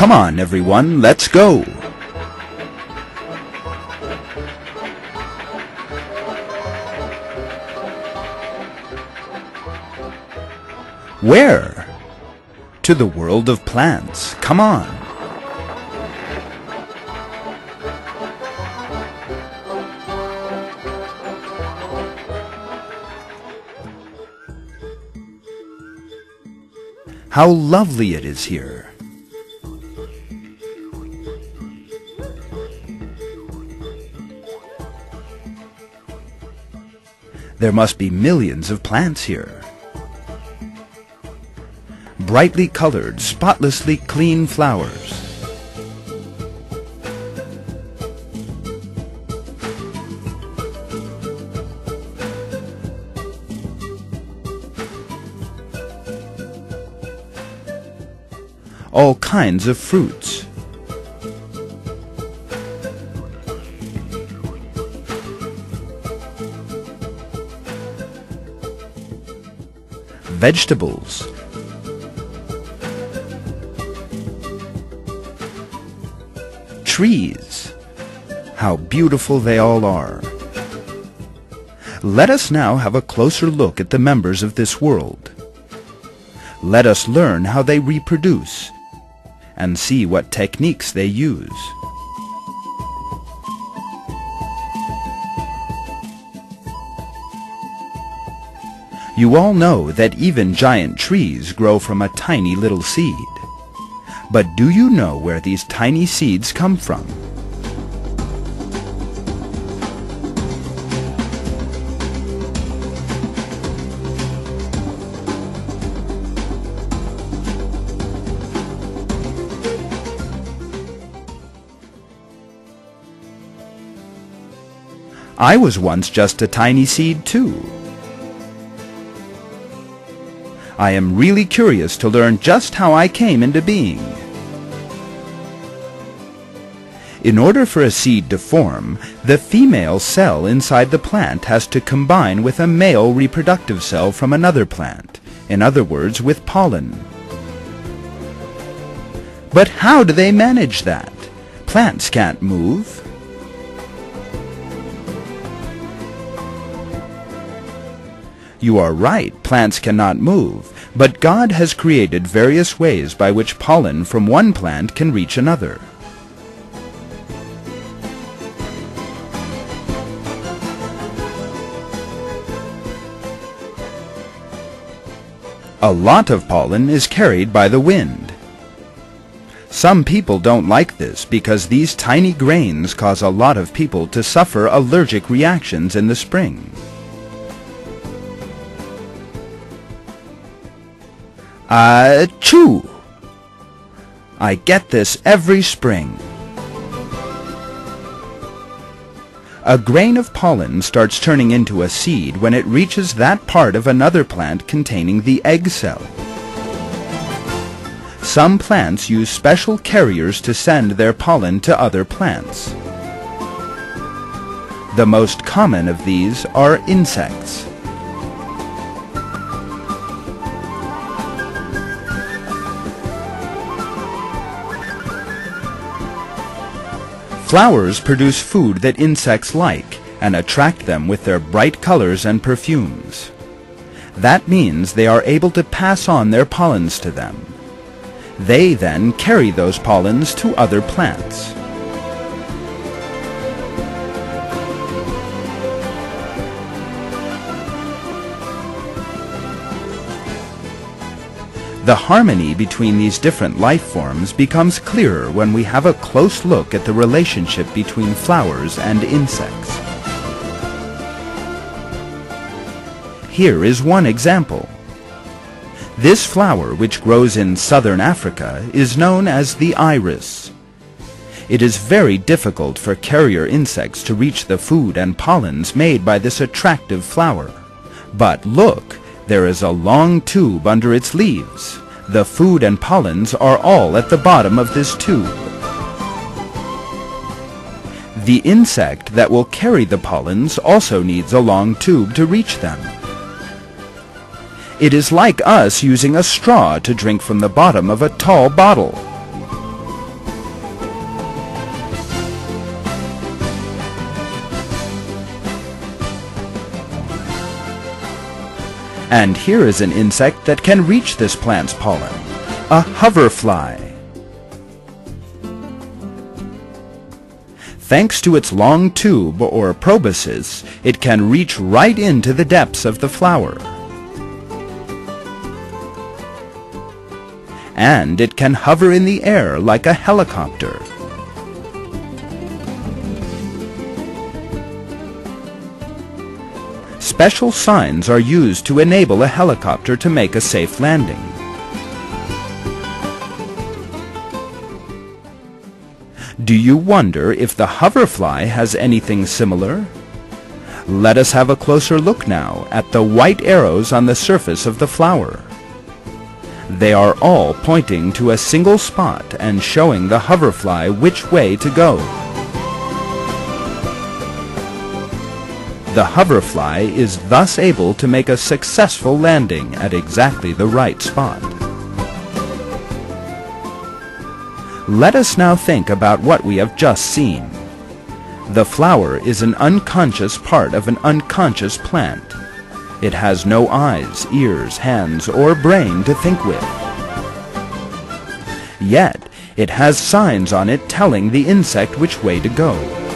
Come on, everyone, let's go. Where? To the world of plants. Come on. How lovely it is here. There must be millions of plants here. Brightly colored, spotlessly clean flowers. All kinds of fruits. Vegetables. Trees. How beautiful they all are. Let us now have a closer look at the members of this world. Let us learn how they reproduce and see what techniques they use. You all know that even giant trees grow from a tiny little seed. But do you know where these tiny seeds come from? I was once just a tiny seed too. I am really curious to learn just how I came into being. In order for a seed to form, the female cell inside the plant has to combine with a male reproductive cell from another plant, in other words, with pollen. But how do they manage that? Plants can't move. You are right, plants cannot move, but God has created various ways by which pollen from one plant can reach another. A lot of pollen is carried by the wind. Some people don't like this because these tiny grains cause a lot of people to suffer allergic reactions in the spring. Uh, Achoo! I get this every spring. A grain of pollen starts turning into a seed when it reaches that part of another plant containing the egg cell. Some plants use special carriers to send their pollen to other plants. The most common of these are insects. Flowers produce food that insects like and attract them with their bright colors and perfumes. That means they are able to pass on their pollens to them. They then carry those pollens to other plants. The harmony between these different life forms becomes clearer when we have a close look at the relationship between flowers and insects. Here is one example. This flower, which grows in southern Africa, is known as the iris. It is very difficult for carrier insects to reach the food and pollens made by this attractive flower. But look, there is a long tube under its leaves. The food and pollens are all at the bottom of this tube. The insect that will carry the pollens also needs a long tube to reach them. It is like us using a straw to drink from the bottom of a tall bottle. And here is an insect that can reach this plant's pollen, a hoverfly. Thanks to its long tube, or proboscis, it can reach right into the depths of the flower. And it can hover in the air like a helicopter. Special signs are used to enable a helicopter to make a safe landing. Do you wonder if the hoverfly has anything similar? Let us have a closer look now at the white arrows on the surface of the flower. They are all pointing to a single spot and showing the hoverfly which way to go. The hoverfly is thus able to make a successful landing at exactly the right spot. Let us now think about what we have just seen. The flower is an unconscious part of an unconscious plant. It has no eyes, ears, hands, or brain to think with. Yet, it has signs on it telling the insect which way to go.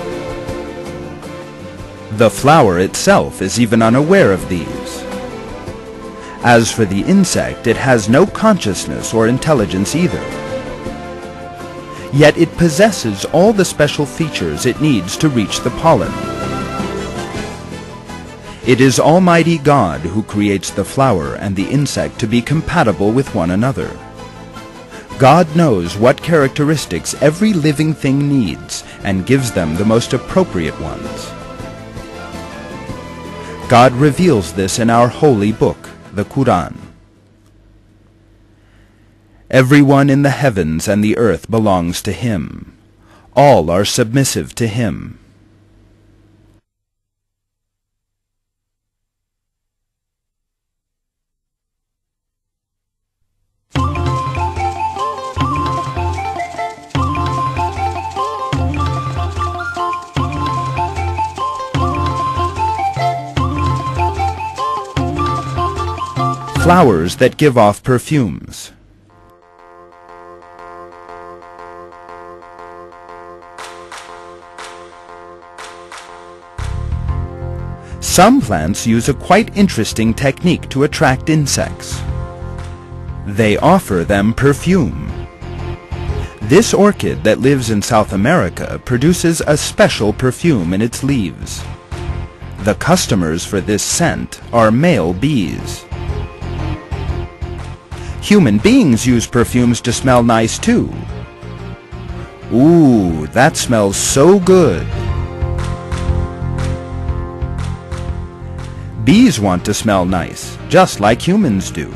The flower itself is even unaware of these. As for the insect, it has no consciousness or intelligence either yet it possesses all the special features it needs to reach the pollen. It is Almighty God who creates the flower and the insect to be compatible with one another. God knows what characteristics every living thing needs and gives them the most appropriate ones. God reveals this in our holy book, the Quran. Everyone in the heavens and the earth belongs to him. All are submissive to him. Flowers that give off perfumes. Some plants use a quite interesting technique to attract insects. They offer them perfume. This orchid that lives in South America produces a special perfume in its leaves. The customers for this scent are male bees. Human beings use perfumes to smell nice too. Ooh, that smells so good. Bees want to smell nice, just like humans do.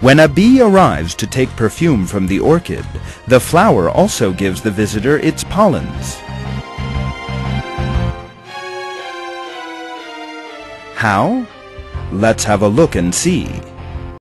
When a bee arrives to take perfume from the orchid, the flower also gives the visitor its pollens. How? Let's have a look and see.